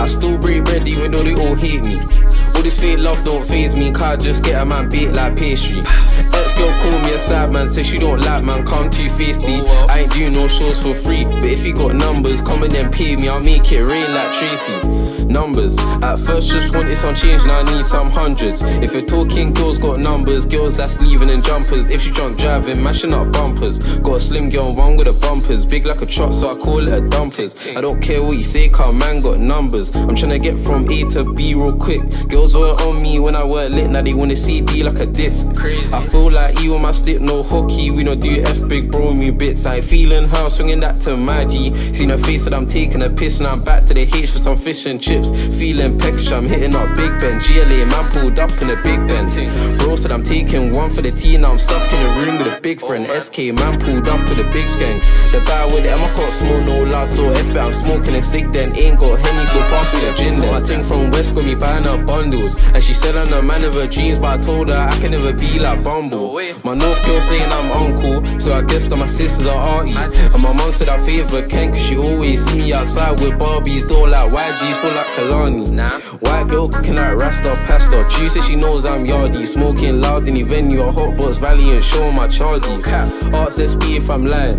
I still break bread even though they all hate me. All this fake love don't phase me, can't just get a man beat like pastry. Ex girl call me a sad man, say she don't like man, come too feisty. I ain't doing no shows for free, but if you got numbers, come and then pay me, I'll make it rain like Tracy numbers. At first, just wanted some change, now I need some hundreds. If you're talking girls got numbers, girls that's leaving in jumpers. If she drunk driving, mashing up bumpers. Got a slim girl, one with the bumpers. Big like a truck, so I call it a dumpers. I don't care what you say, car man got numbers. I'm trying to get from A to B real quick. Girls were on me when I work lit, now they wanna CD like a disc. Crazy. I feel like you on my stick, no hockey. We don't do F big bro, me bits. I feeling her, swinging that to my G. Seen her face that I'm taking a piss, now I'm back to the H for some fish and chips chips. Feeling peckish, I'm hitting up Big Ben. GLA, man pulled up in a Big Benz. Bro said I'm taking one for the team, now I'm stuck in the room with a big friend. SK, man pulled up to the big skank. The guy with the M, I can't smoke no so if I'm smoking a stick, then ain't got Henny, so pass me the gin then. My thing from West got me buying up bundles. And she said I'm the man of her dreams, but I told her I can never be like Bumble. My North girl saying I'm uncle, so I guess that my sisters are aunties. And my mom said I favor Ken, cause she always see me outside with Barbies, door like YGs, full like Kalani. Nah. White girl cooking like Rasta pasta. She says she knows I'm yardy. Smoking loud in the venue. A hot box valley and show my charges. Ask SP if I'm lying.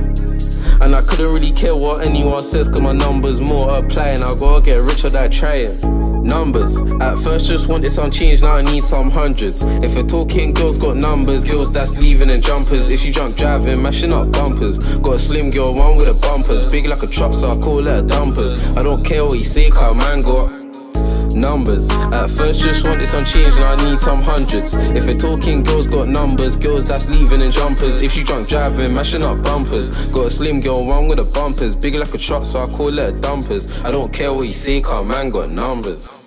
And I couldn't really care what anyone says, cause my numbers more applying. I gotta get rich or die trying. Numbers. At first just wanted some change, now I need some hundreds. If you're talking girls got numbers, girls that's leaving in jumpers. If you drunk driving, mashing up bumpers. Got a slim girl, one with a bumpers. Big like a truck, so I call a dumpers. I don't care what you say, cause man got numbers. At first, just wanted some change, now I need some hundreds. If you're talking girls got numbers, girls that's leaving in jumpers. If you drunk driving, mashing up bumpers. Got a slim girl, one with the bumpers. Big like a truck, so I call a dumpers. I don't care what you say, car man got numbers.